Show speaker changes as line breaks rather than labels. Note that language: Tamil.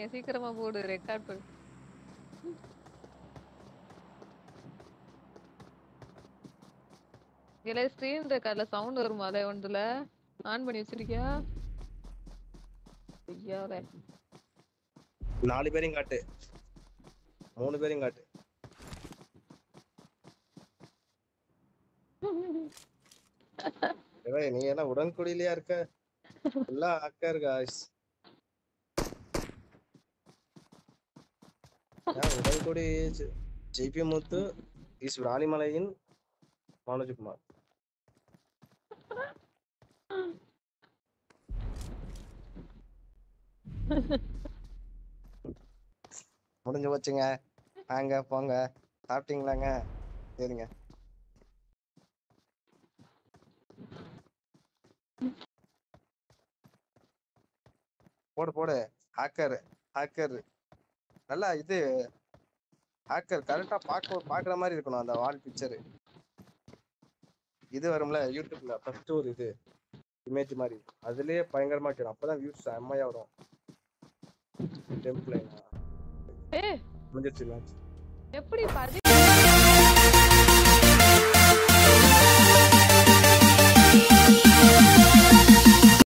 நீங்க சீக்கிரமா போடு ரெக்கார்ட் பண்ணு இல்ல ஸ்க்ரீன் ரெக்கார்ட்ல சவுண்ட் வருமால ஒன்றுல ஆன் பண்ணி வச்சிருக்கியா? ஐயா
நாலு பேரையும் காட்டு. மூணு பேரையும் காட்டு. நீ என்ன உடன்குடியிலயா இருக்க? எல்லாம் அக்கா இருக்கா உடன்குடி ஜெய்பி முத்து இஸ் ராணிமலையின் மனோஜ்குமார் முடிஞ்சு போச்சுங்க. வாங்க போங்க. சாப்பிட்டீங்களாங்க? சரிங்க. போடு போடு. Hacker hacker. நல்லா இது ஹேக்கர் கரெக்டா பார்க்க பார்க்குற மாதிரி இருக்கணும் அந்த வால் பிக்சர் இது வரும்ல யூடியூப்ல ஃபர்ஸ்ட் ஒரு இது இமேஜ் மாதிரி. அதுலயே பயங்கரமா வைக்கணும் அப்பதான் வியூஸ் செம்மையா வரும். டெம்ப்ளைன் முடிஞ்சிருச்சு மேட்ச்
எப்படி